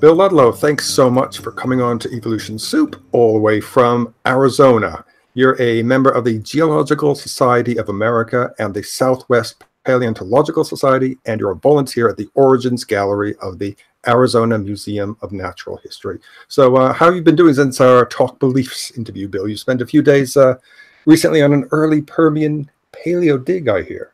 Bill Ludlow, thanks so much for coming on to Evolution Soup all the way from Arizona. You're a member of the Geological Society of America and the Southwest Paleontological Society, and you're a volunteer at the Origins Gallery of the Arizona Museum of Natural History. So, uh, how have you been doing since our Talk Beliefs interview, Bill? You spent a few days uh, recently on an early Permian paleo dig, I hear.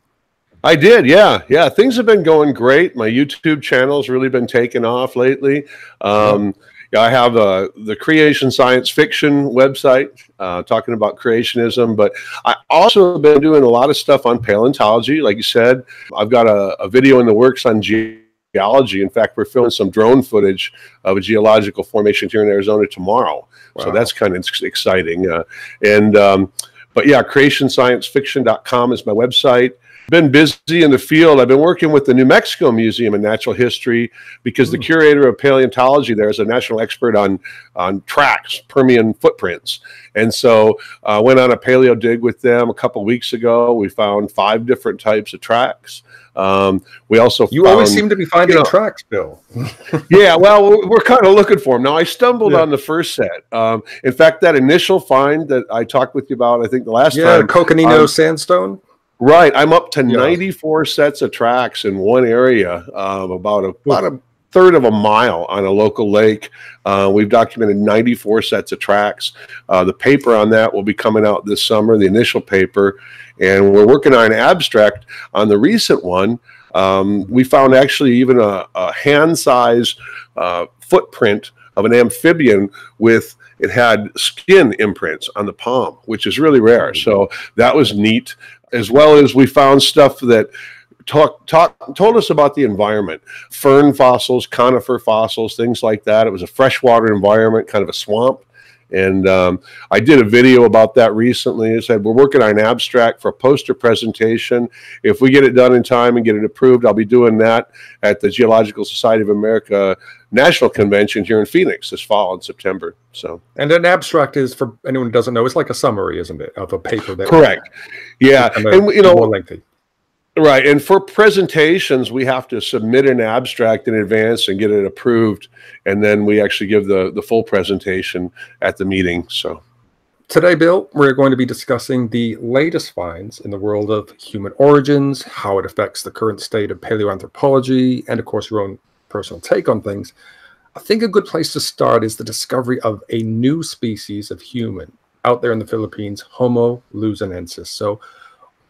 I did, yeah, yeah. Things have been going great. My YouTube channel's really been taking off lately. Um, I have uh, the Creation Science Fiction website uh, talking about creationism, but I also have been doing a lot of stuff on paleontology. Like you said, I've got a, a video in the works on geology. In fact, we're filming some drone footage of a geological formation here in Arizona tomorrow. Wow. So that's kind of exciting. Uh, and um, but yeah, creationsciencefiction.com is my website been busy in the field. I've been working with the New Mexico Museum of Natural History because the hmm. curator of paleontology there is a national expert on on tracks, Permian footprints, and so I uh, went on a paleo dig with them a couple weeks ago. We found five different types of tracks. Um, we also you found, always seem to be finding you know, tracks, Bill. yeah, well, we're, we're, kind of looking for them now. I stumbled yeah. on the first set. Um, in fact, that initial find that I talked with you about, I think the last yeah, time, Coconino um, sandstone. Right, I'm up to yeah. 94 sets of tracks in one area, um, about a about a third of a mile on a local lake. Uh, we've documented 94 sets of tracks. Uh, the paper on that will be coming out this summer, the initial paper, and we're working on an abstract on the recent one. Um, we found actually even a, a hand size uh, footprint of an amphibian with it had skin imprints on the palm, which is really rare. So that was neat as well as we found stuff that talk, talk, told us about the environment fern fossils, conifer fossils, things like that. It was a freshwater environment, kind of a swamp. And um, I did a video about that recently. I said, We're working on an abstract for a poster presentation. If we get it done in time and get it approved, I'll be doing that at the Geological Society of America National Convention here in Phoenix this fall in September. So, and an abstract is for anyone who doesn't know, it's like a summary, isn't it, of a paper that correct. Yeah, and you know, more lengthy. Right. And for presentations, we have to submit an abstract in advance and get it approved. And then we actually give the, the full presentation at the meeting. So today, Bill, we're going to be discussing the latest finds in the world of human origins, how it affects the current state of paleoanthropology, and of course, your own personal take on things. I think a good place to start is the discovery of a new species of human out there in the Philippines, Homo luzonensis. So,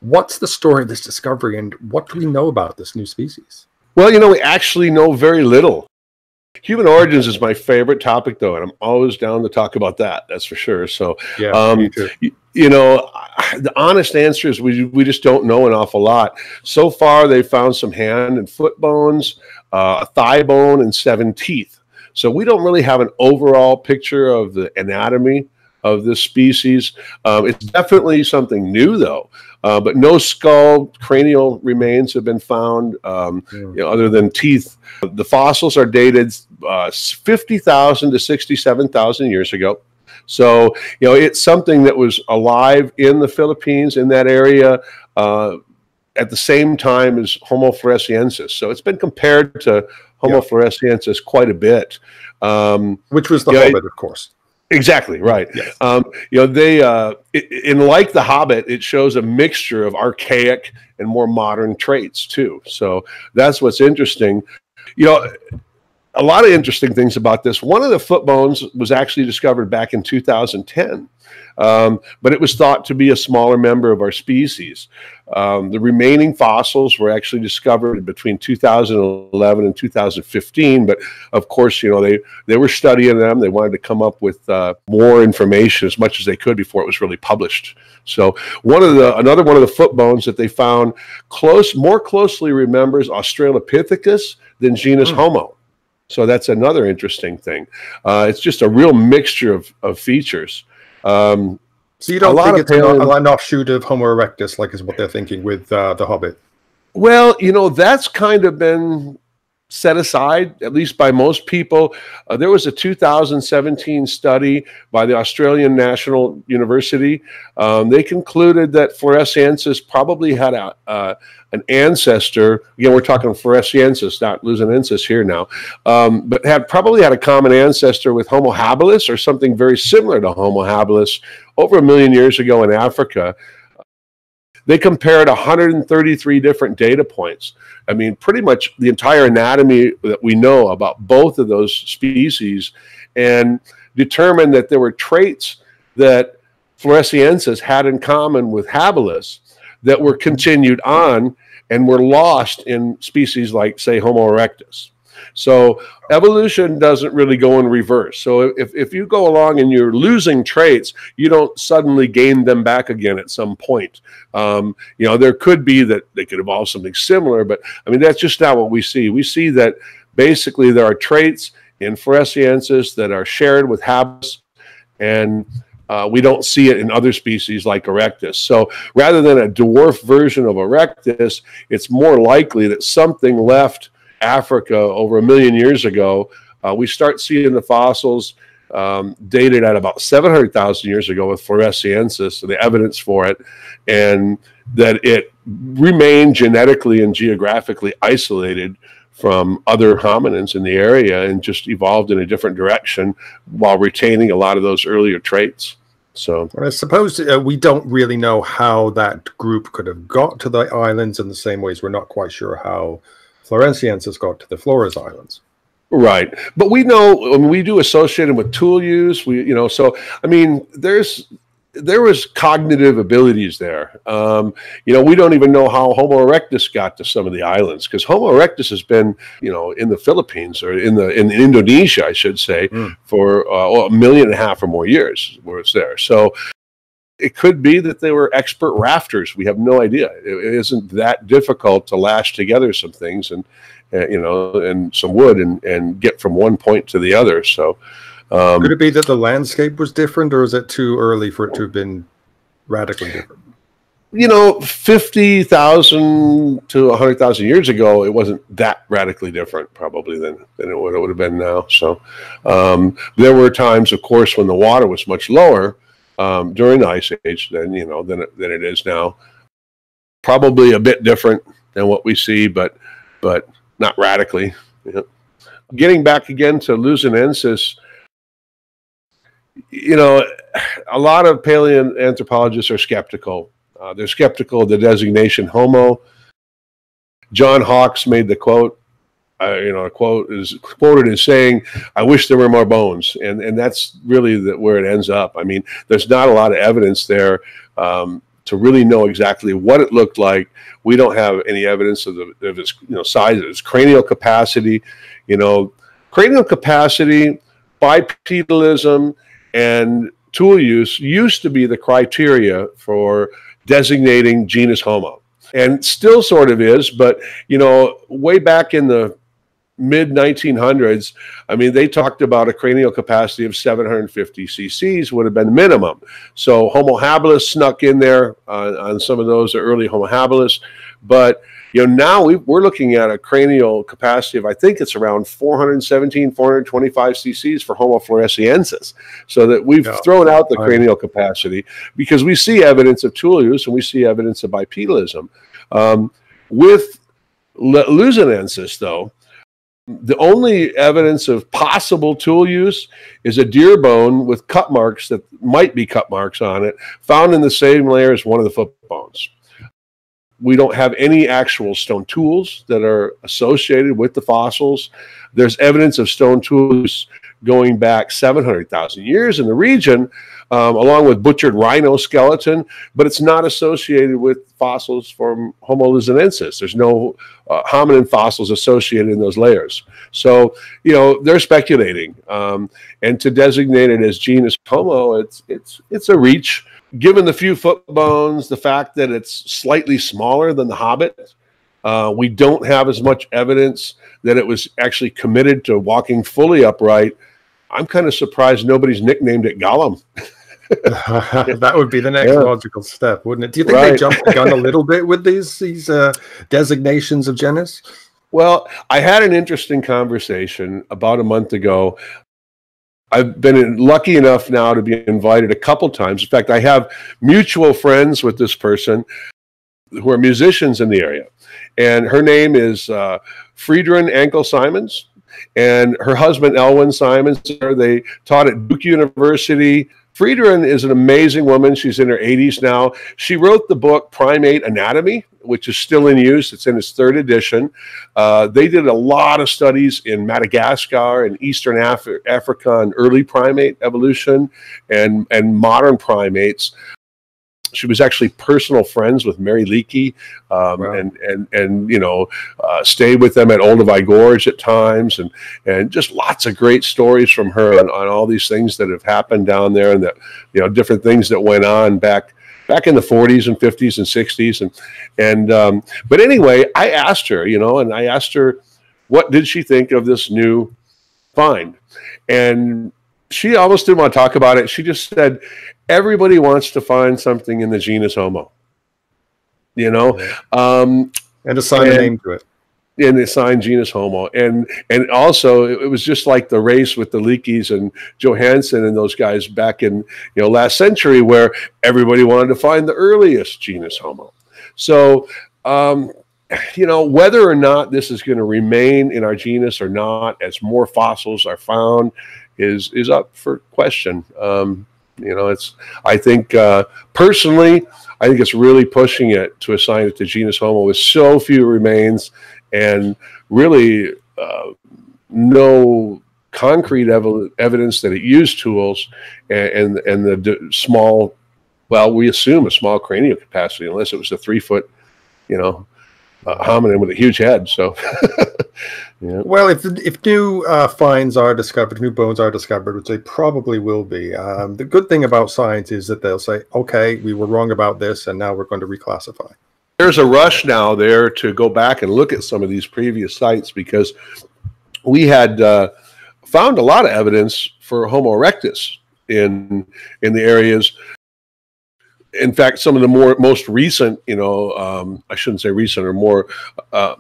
What's the story of this discovery and what do we know about this new species? Well, you know, we actually know very little. Human origins is my favorite topic, though, and I'm always down to talk about that. That's for sure. So, yeah, um, you, you, know, the honest answer is we we just don't know an awful lot. So far, they found some hand and foot bones, uh, a thigh bone, and seven teeth. So we don't really have an overall picture of the anatomy of this species. Um, it's definitely something new, though. Uh, but no skull cranial remains have been found, um, you know, other than teeth. The fossils are dated uh, 50,000 to 67,000 years ago. So, you know, it's something that was alive in the Philippines, in that area, uh, at the same time as Homo floresiensis. So it's been compared to Homo yeah. floresiensis quite a bit. Um, Which was the Hobbit, of course. Exactly right. Yes. Um, you know, they uh, in like the Hobbit, it shows a mixture of archaic and more modern traits too. So that's what's interesting. You know, a lot of interesting things about this. One of the foot bones was actually discovered back in 2010. Um, but it was thought to be a smaller member of our species. Um, the remaining fossils were actually discovered between 2011 and 2015. But of course, you know they they were studying them. They wanted to come up with uh, more information as much as they could before it was really published. So one of the another one of the foot bones that they found close more closely remembers Australopithecus than genus mm. Homo. So that's another interesting thing. Uh, it's just a real mixture of, of features. Um, so you don't think it's an, an offshoot of Homo erectus, like is what they're thinking with uh, the Hobbit? Well, you know, that's kind of been set aside, at least by most people. Uh, there was a 2017 study by the Australian National University. Um, they concluded that Floresiensis probably had a, uh, an ancestor. Again, we're talking Floresiensis, not Luzonensis here now, um, but had probably had a common ancestor with Homo habilis or something very similar to Homo habilis over a million years ago in Africa. They compared 133 different data points. I mean, pretty much the entire anatomy that we know about both of those species and determined that there were traits that Floresiensis had in common with habilis that were continued on and were lost in species like, say, Homo erectus. So evolution doesn't really go in reverse. So if, if you go along and you're losing traits, you don't suddenly gain them back again at some point. Um, you know, there could be that they could evolve something similar, but I mean, that's just not what we see. We see that basically there are traits in Floresiensis that are shared with habilis and uh, we don't see it in other species like Erectus. So rather than a dwarf version of Erectus, it's more likely that something left Africa over a million years ago. Uh, we start seeing the fossils um, dated at about 700,000 years ago with Floresiensis, so the evidence for it, and that it remained genetically and geographically isolated from other hominins in the area and just evolved in a different direction while retaining a lot of those earlier traits. So I suppose uh, we don't really know how that group could have got to the islands in the same ways we're not quite sure how Floresiensis got to the Flores Islands. Right, but we know I mean, we do associate them with tool use. We, you know, so I mean, there's there was cognitive abilities there. Um, you know, we don't even know how Homo erectus got to some of the islands because Homo erectus has been, you know, in the Philippines or in the in Indonesia, I should say, mm. for uh, a million and a half or more years where it's there. So it could be that they were expert rafters. We have no idea. It isn't that difficult to lash together some things and, uh, you know, and some wood and, and get from one point to the other. So, um, could it be that the landscape was different, or is it too early for it to have been radically different? You know, fifty thousand to hundred thousand years ago, it wasn't that radically different, probably than than it would, it would have been now. So, um, there were times, of course, when the water was much lower um, during the ice age than you know than than it is now. Probably a bit different than what we see, but but not radically. Getting back again to Luzonensis, you know, a lot of paleoanthropologists are skeptical. Uh, they're skeptical of the designation Homo. John Hawks made the quote uh, you know, a quote is quoted as saying, "I wish there were more bones," and and that's really the, where it ends up. I mean, there's not a lot of evidence there um, to really know exactly what it looked like. We don't have any evidence of, the, of its you know size, its cranial capacity. You know, cranial capacity, bipedalism, and tool use used to be the criteria for designating genus Homo and still sort of is but you know way back in the mid 1900s, I mean, they talked about a cranial capacity of 750 cc's would have been the minimum. So Homo habilis snuck in there uh, on some of those early Homo habilis, but you know now we, are looking at a cranial capacity of I think it's around 417, 425 cc's for Homo floresiensis. So that we've yeah. thrown out the cranial capacity because we see evidence of tool use and we see evidence of bipedalism. Um, with Luzonensis, though, the only evidence of possible tool use is a deer bone with cut marks that might be cut marks on it, found in the same layer as one of the foot bones. We don't have any actual stone tools that are associated with the fossils. There's evidence of stone tools going back 700,000 years in the region, um, along with butchered rhino skeleton, but it's not associated with fossils from Homo luzonensis. There's no uh, hominin fossils associated in those layers. So, you know, they're speculating. Um, and to designate it as genus Homo, it's, it's, it's a reach. Given the few foot bones, the fact that it's slightly smaller than the Hobbit, uh, we don't have as much evidence that it was actually committed to walking fully upright. I'm kind of surprised nobody's nicknamed it Gollum. that would be the next yeah. logical step, wouldn't it? Do you think right. they jumped the gun a little bit with these these uh, designations of genus? Well, I had an interesting conversation about a month ago. I've been lucky enough now to be invited a couple times. In fact, I have mutual friends with this person who are musicians in the area. And her name is uh, Friderun Ankel Simons. And her husband, Elwyn Simons, they taught at Duke University, Friderun is an amazing woman. She's in her 80s now. She wrote the book Primate Anatomy, which is still in use. It's in its third edition. Uh, they did a lot of studies in Madagascar and Eastern Af- Africa and early primate evolution and, and modern primates she was actually personal friends with Mary Leakey, um, wow. and and and you know uh, stayed with them at Olduvai Gorge at times, and and just lots of great stories from her on, on all these things that have happened down there, and that you know different things that went on back back in the 40s and 50s and 60s, and and um, but anyway, I asked her, you know, and I asked her what did she think of this new find, and she almost didn't want to talk about it. She just said, everybody wants to find something in the genus Homo. You know, um, and assign and, a name to it. And assign genus Homo, and and also it, was just like the race with the Leakeys and Johanson and those guys back in you know last century, where everybody wanted to find the earliest genus Homo. So. Um, you know whether or not this is going to remain in our genus or not as more fossils are found is is up for question um, you know, it's I think uh, personally, I think it's really pushing it to assign it to genus Homo with so few remains and really uh, no concrete ev- evidence that it used tools and and, and the d- small, well, we assume a small cranial capacity unless it was a three foot, you know, uh, hominin with a huge head. So, yeah. Well, if if new uh, finds are discovered, new bones are discovered, which they probably will be. Um, the good thing about science is that they'll say, "Okay, we were wrong about this, and now we're going to reclassify." There's a rush now there to go back and look at some of these previous sites because we had uh, found a lot of evidence for Homo erectus in in the areas in fact, some of the more most recent, you know, um, I shouldn't say recent or more, uh,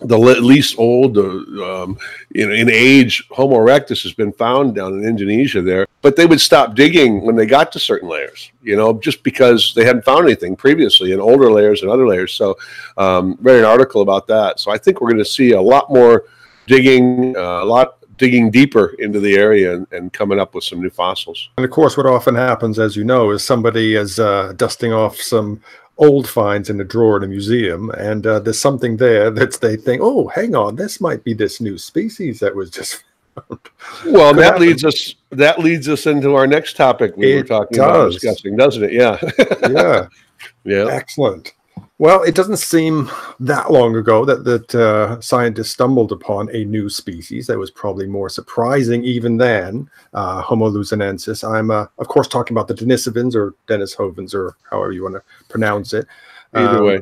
the least old, uh, um, in, in age, Homo erectus has been found down in Indonesia there. But they would stop digging when they got to certain layers, you know, just because they hadn't found anything previously in older layers and other layers. So, um, read an article about that. So I think we're going to see a lot more digging, uh, a lot digging deeper into the area and, and, coming up with some new fossils. And of course, what often happens, as you know, is somebody is uh, dusting off some old finds in a drawer in a museum, and uh, there's something there that they think, oh, hang on, this might be this new species that was just. found. well, that happen. leads us that leads us into our next topic we it were talking does. about discussing, doesn't it? Yeah. yeah. Yeah. Excellent. Well, it doesn't seem that long ago that that uh, scientists stumbled upon a new species that was probably more surprising even than uh, Homo luzonensis. I'm, uh, of course, talking about the Denisovans or Denisovans or however you want to pronounce it. Either um, way.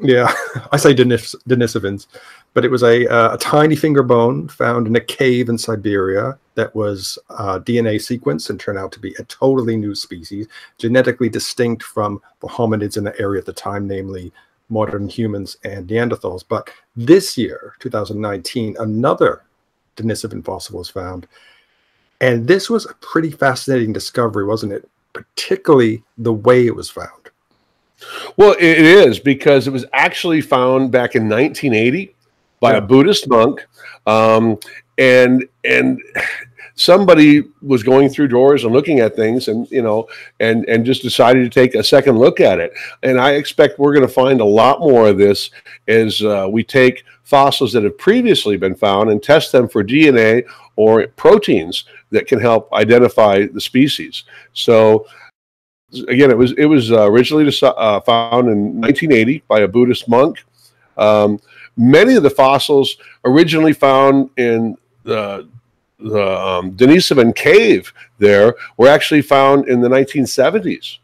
Yeah, I say Denis- Denisovans but it was a, uh, a tiny finger bone found in a cave in Siberia that was uh, DNA sequenced and turned out to be a totally new species, genetically distinct from the hominids in the area at the time, namely modern humans and Neanderthals. But this year, 2019, another Denisovan fossil was found. And this was a pretty fascinating discovery, wasn't it? Particularly the way it was found. Well, it is because it was actually found back in 1980 by yeah. a Buddhist monk, um, and and somebody was going through drawers and looking at things, and you know, and and just decided to take a second look at it. And I expect we're going to find a lot more of this as uh, we take fossils that have previously been found and test them for DNA or proteins that can help identify the species. So again, it was it was uh, originally uh, found in 1980 by a Buddhist monk. Um, Many of the fossils originally found in the the um, Denisovan cave there were actually found in the 1970s.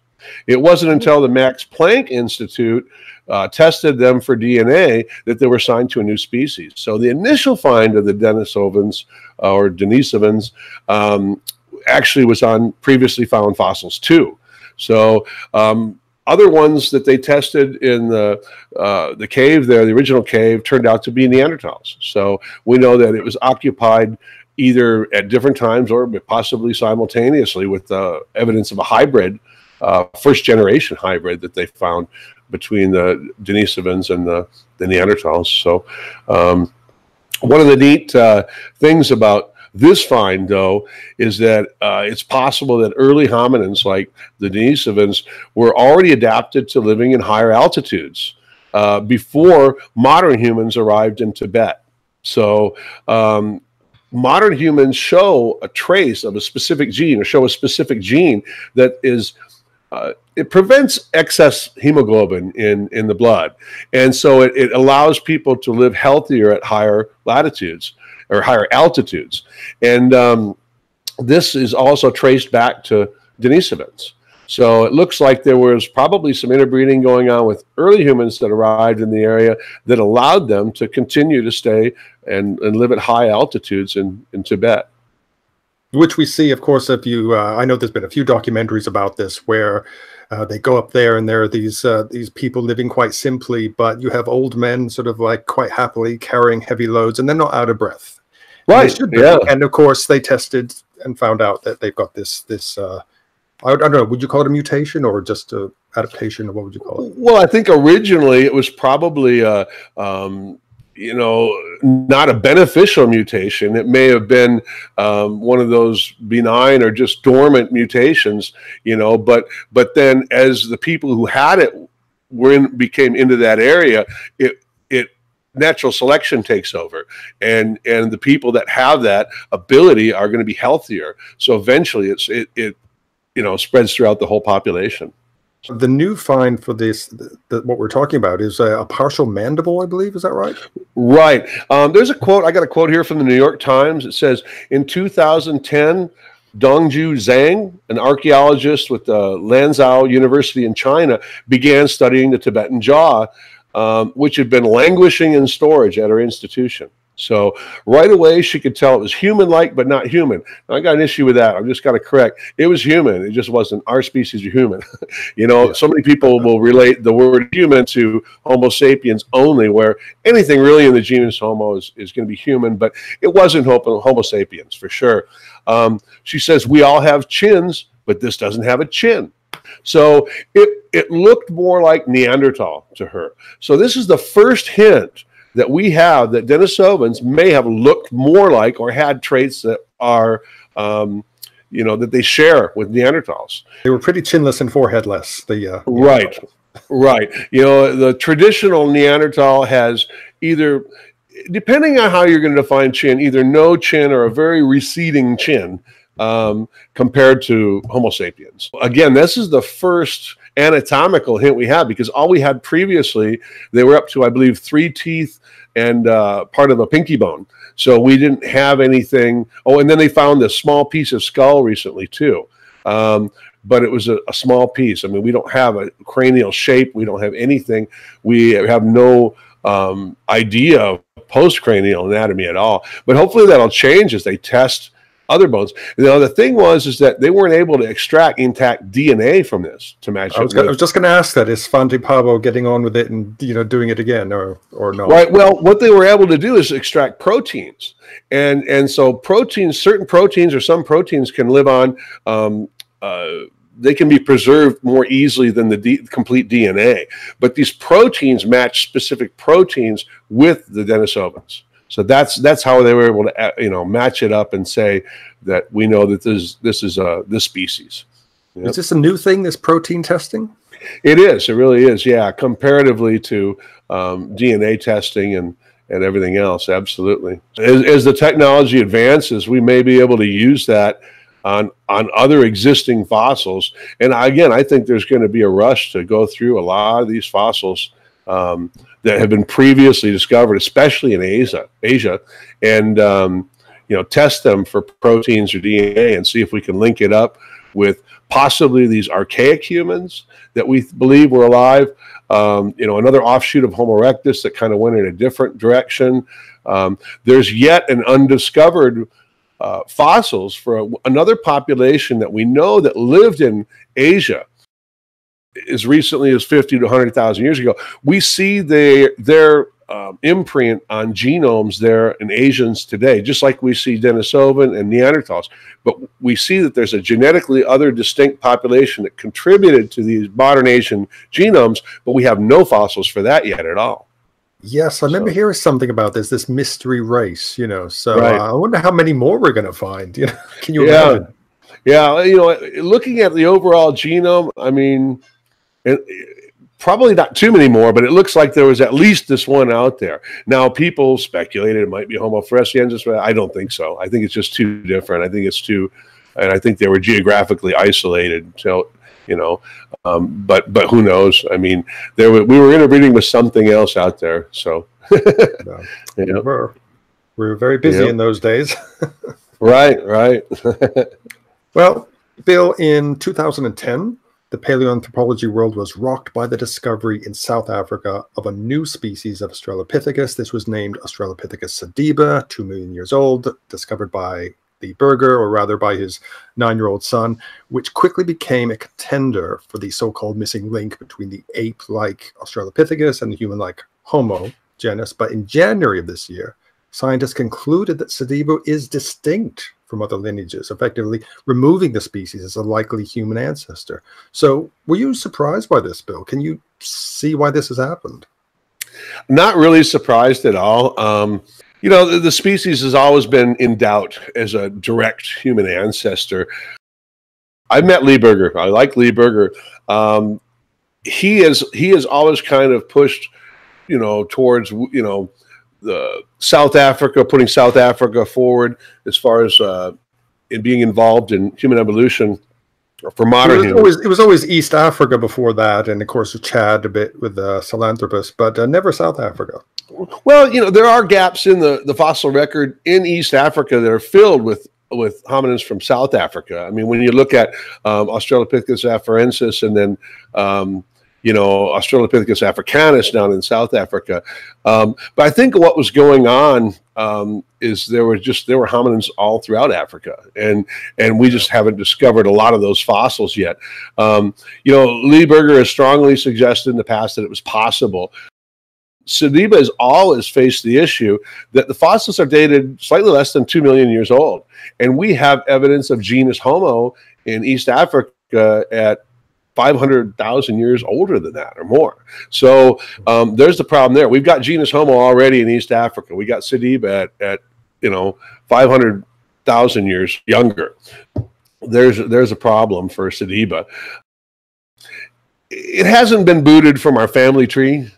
It wasn't until the Max Planck Institute uh, tested them for DNA that they were assigned to a new species. So the initial find of the Denisovans uh, or Denisovans um, actually was on previously found fossils too. So um, other ones that they tested in the uh, the cave there, the original cave, turned out to be Neanderthals. So we know that it was occupied either at different times or possibly simultaneously with uh, evidence of a hybrid, uh, first generation hybrid that they found between the Denisovans and the, the Neanderthals. So um, one of the neat uh, things about this find, though, is that uh, it's possible that early hominins like the Denisovans were already adapted to living in higher altitudes uh, before modern humans arrived in Tibet. So, um, modern humans show a trace of a specific gene or show a specific gene that is uh, it prevents excess hemoglobin in in the blood and so it, it allows people to live healthier at higher latitudes or higher altitudes. And um, this is also traced back to Denisovans. So it looks like there was probably some interbreeding going on with early humans that arrived in the area that allowed them to continue to stay and, and live at high altitudes in, in Tibet. Which we see, of course, if you, uh, I know there's been a few documentaries about this where uh, they go up there and there are these uh, these people living quite simply, but you have old men sort of like quite happily carrying heavy loads and they're not out of breath. Right. Yeah. And of course, they tested and found out that they've got this this. Uh, I, I don't know. Would you call it a mutation or just a adaptation, or what would you call it? Well, I think originally it was probably a. Um, you know, not a beneficial mutation. It may have been um, one of those benign or just dormant mutations, you know. But but then, as the people who had it were in, became into that area, it natural selection takes over. And and the people that have that ability are going to be healthier. So eventually it's it, it you know spreads throughout the whole population. The new find for this the, what we're talking about is a, a, partial mandible i believe is that right? Right. Um, there's a quote i got a quote here from the new york times. It says in 2010 Dongju Zhang, an archaeologist with the Lanzhou University in China, began studying the Tibetan jaw um, which had been languishing in storage at her institution. So right away, she could tell it was human like, but not human. Now, I got an issue with that. I'm just got to correct. It was human. It just wasn't our species of human. you know, yeah. so many people will relate the word human to Homo sapiens only, where anything really in the genus Homo is, is going to be human, but it wasn't Homo, Homo sapiens for sure. Um, she says, We all have chins, but this doesn't have a chin. So it, it looked more like Neanderthal to her. So this is the first hint that we have that Denisovans may have looked more like or had traits that are, um, you know, that they share with Neanderthals. They were pretty chinless and foreheadless. The uh, right, right. You know, the traditional Neanderthal has either, depending on how you're going to define chin, either no chin or a very receding chin um, compared to Homo sapiens. Again, this is the first anatomical hint we have because all we had previously, they were up to, I believe, three teeth and uh, part of a pinky bone. So we didn't have anything. Oh, and then they found this small piece of skull recently, too. Um, but it was a, a, small piece. I mean, we don't have a cranial shape. We don't have anything. We have no um, idea of postcranial anatomy at all. But hopefully that'll change as they test other bones. Now the thing was is that they weren't able to extract intact DNA from this to match. I was, gonna, I was just going to ask that: is Svante Pääbo getting on with it and you know doing it again, or or no? Right. Well, what they were able to do is extract proteins, and and so proteins, certain proteins or some proteins can live on. Um, uh, they can be preserved more easily than the D, complete DNA, but these proteins match specific proteins with the Denisovans. So that's that's how they were able to uh, you know match it up and say that we know that this this is uh this species. Yep. Is this a new thing? This protein testing? It is. It really is. Yeah, comparatively to um, DNA testing and and everything else. Absolutely. As, as the technology advances, we may be able to use that on on other existing fossils. And again, I think there's going to be a rush to go through a lot of these fossils um, that have been previously discovered, especially in Asia, Asia, and um, you know test them for proteins or DNA and see if we can link it up with possibly these archaic humans that we believe were alive. Um, you know, another offshoot of Homo erectus that kind of went in a different direction. Um, there's yet an undiscovered uh, fossils for a, another population that we know that lived in Asia as recently as 50 to 100,000 years ago. We see their, their um, imprint on genomes there in Asians today, just like we see Denisovan and Neanderthals. But we see that there's a genetically other distinct population that contributed to these modern Asian genomes, but we have no fossils for that yet at all. Yes, I remember so, hearing something about this this mystery race. You know, so right. uh, I wonder how many more we're going to find. You know, can you yeah. imagine? Yeah, you know, looking at the overall genome, I mean, it, probably not too many more, but it looks like there was at least this one out there. Now, people speculated it might be Homo floresiensis. I don't think so. I think it's just too different. I think it's too, and I think they were geographically isolated. So, you know, um, but but who knows? I mean, there were, we were interbreeding with something else out there. So, no, we were we were very busy yep. in those days. right, right. well, Bill, in 2010 the paleoanthropology world was rocked by the discovery in South Africa of a new species of Australopithecus. This was named Australopithecus sediba, two million years old, discovered by Lee Berger, or rather by his nine year old son, which quickly became a contender for the so called missing link between the ape like Australopithecus and the human like Homo genus. But in January of this year, scientists concluded that Sediba is distinct from other lineages, effectively removing the species as a likely human ancestor. So, were you surprised by this, Bill? Can you see why this has happened? Not really surprised at all. Um, you know, the, the, species has always been in doubt as a direct human ancestor. I met Lee Berger. I like Lee Berger. Um, he is he has always kind of pushed, you know, towards you know the South Africa, putting South Africa forward as far as uh, in being involved in human evolution for modern it was, always, it was always East Africa before that, and of course with Chad a bit with the uh, but uh, never South Africa. Well, you know there are gaps in the, the fossil record in East Africa that are filled with with hominins from South Africa. I mean, when you look at um, Australopithecus afarensis and then um, you know, Australopithecus africanus down in South Africa. Um, but I think what was going on um, is there were just there were hominins all throughout Africa, and and we just haven't discovered a lot of those fossils yet. Um, you know, Lee Berger has strongly suggested in the past that it was possible. Sediba has always faced the issue that the fossils are dated slightly less than two million years old, and we have evidence of genus Homo in East Africa at 500,000 years older than that or more. So um, there's the problem there. We've got genus Homo already in East Africa. We got Sediba at, at you know, 500,000 years younger. There's, there's a problem for Sediba. It hasn't been booted from our family tree.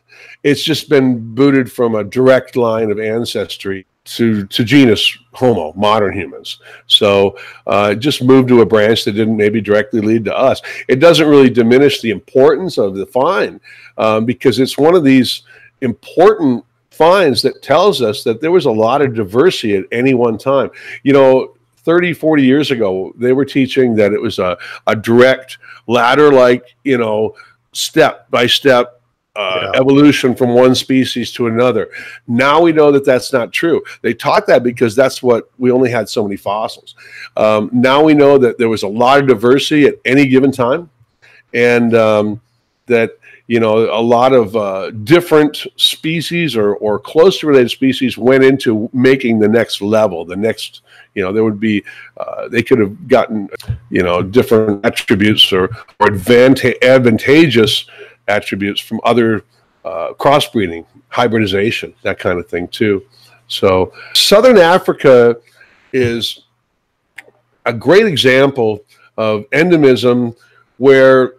It's just been booted from a direct line of ancestry to, to genus Homo, modern humans. So uh, just moved to a branch that didn't maybe directly lead to us. It doesn't really diminish the importance of the find um, because it's one of these important finds that tells us that there was a lot of diversity at any one time. You know, 30, 40 years ago, they were teaching that it was a, a direct ladder like, you know, step by step uh, evolution from one species to another. Now we know that that's not true. They taught that because that's what we only had so many fossils. Um, now we know that there was a lot of diversity at any given time, and um, that you know a lot of uh, different species or or closely related species went into making the next level, the next. You know, there would be, uh, they could have gotten, you know, different attributes or, or advanta- advantageous attributes from other uh, crossbreeding, hybridization, that kind of thing too. So Southern Africa is a great example of endemism where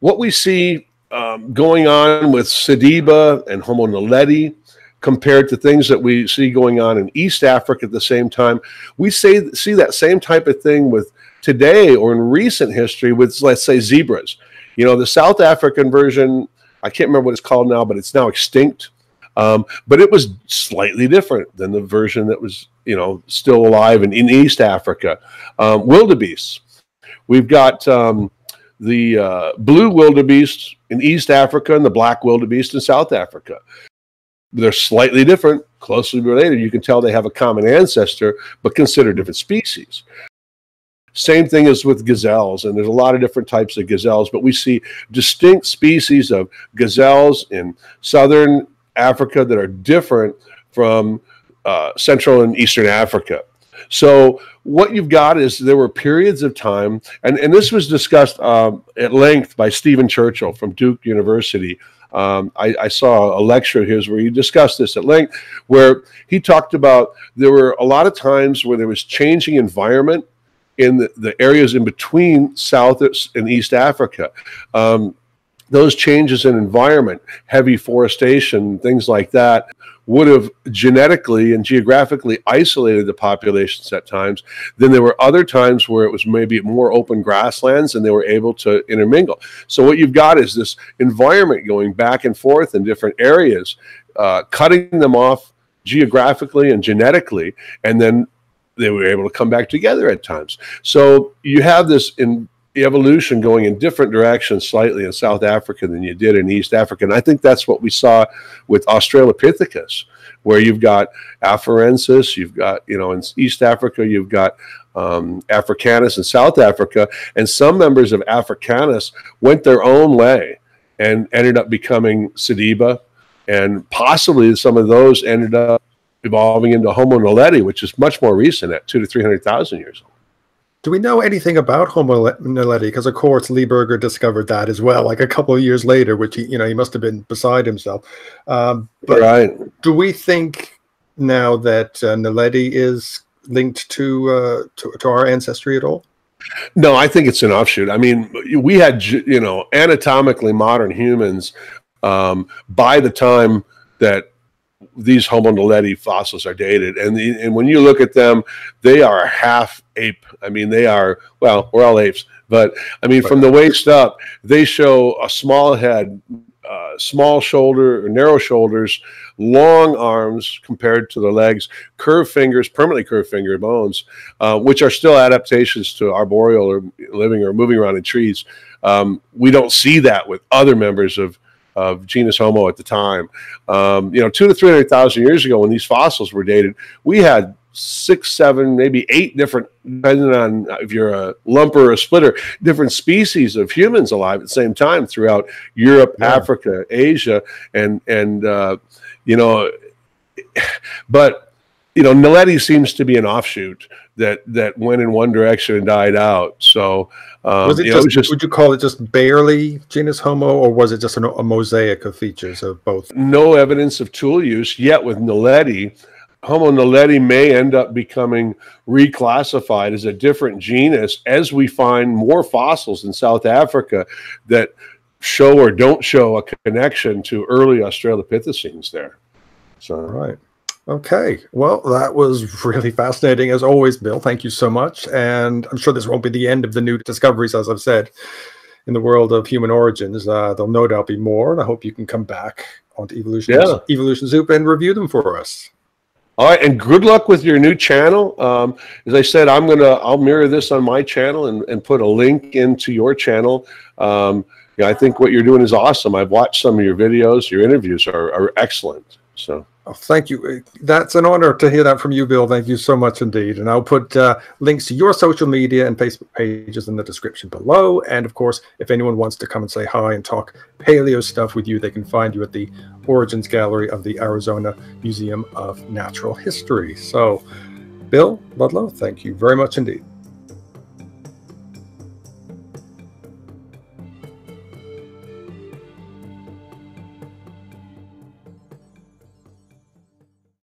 what we see um, going on with Sediba and Homo naledi compared to things that we see going on in East Africa at the same time, we say, see that same type of thing with today or in recent history with, let's say, zebras. You know, the South African version, I can't remember what it's called now, but it's now extinct. Um, but it was slightly different than the version that was, you know, still alive in, in East Africa. Um, wildebeest. We've got um, the uh, blue wildebeest in East Africa and the black wildebeest in South Africa. They're slightly different, closely related. You can tell they have a common ancestor, but consider different species. Same thing as with gazelles, and there's a lot of different types of gazelles, but we see distinct species of gazelles in southern Africa that are different from uh, Central and Eastern Africa. So what you've got is there were periods of time, and, and this was discussed um, at length by Steven Churchill from Duke University. Um, I, I, saw a lecture of his where he discussed this at length, where he talked about there were a lot of times where there was changing environment in the, the areas in between South and East Africa. Um, those changes in environment, heavy forestation, things like that, would have genetically and geographically isolated the populations at times. Then there were other times where it was maybe more open grasslands and they were able to intermingle. So what you've got is this environment going back and forth in different areas, uh, cutting them off geographically and genetically, and then they were able to come back together at times. So you have this in evolution going in different directions slightly in South Africa than you did in East Africa. And I think that's what we saw with Australopithecus, where you've got Afarensis, you've got, you know, in East Africa, you've got um, Africanus in South Africa, and some members of Africanus went their own way and ended up becoming Sediba. And possibly some of those ended up evolving into Homo naledi, which is much more recent at two to 300,000 years old. Do we know anything about Homo naledi? Because of course Lee Berger discovered that as well, like a couple of years later, which he, you know, he must have been beside himself. Um, but right. do we think now that uh, Naledi is linked to, uh, to to our ancestry at all? No, I think it's an offshoot. I mean, we had you know anatomically modern humans um, by the time that these Homo naledi fossils are dated, and the, and when you look at them, they are half ape. I mean, they are well, we're all apes, but I mean, from the waist up, they show a small head, uh, small shoulder, narrow shoulders, long arms compared to the legs, curved fingers, permanently curved finger bones, uh, which are still adaptations to arboreal or living or moving around in trees. Um, we don't see that with other members of of genus Homo at the time. Um, you know, two to three hundred thousand years ago, when these fossils were dated, we had six, seven, maybe eight different, depending on if you're a lumper or a splitter, different species of humans alive at the same time throughout Europe, yeah. Africa, Asia, and and uh, you know, but you know, Naledi seems to be an offshoot that that went in one direction and died out. So um, was, it just, know, it was just, would you call it just barely genus Homo, or was it just a, a mosaic of features of both? No evidence of tool use yet with Naledi. Homo naledi may end up becoming reclassified as a different genus as we find more fossils in South Africa that show or don't show a connection to early Australopithecines there. So, right. Okay. Well, that was really fascinating as always, Bill. Thank you so much. And I'm sure this won't be the end of the new discoveries, as I've said, in the world of human origins. Uh, there'll no doubt be more. And I hope you can come back onto Evolution, yeah. Evolution Soup and review them for us. All right, and good luck with your new channel. Um, as I said, I'm gonna I'll mirror this on my channel and, and put a link into your channel. Um, yeah, I think what you're doing is awesome. I've watched some of your videos. Your interviews are, are excellent. So Oh, thank you. That's an honor to hear that from you, Bill. Thank you so much indeed. And I'll put uh, links to your social media and Facebook pages in the description below. And of course, if anyone wants to come and say hi and talk paleo stuff with you, they can find you at the Origins Gallery of the Arizona Museum of Natural History. So, Bill Ludlow, thank you very much indeed.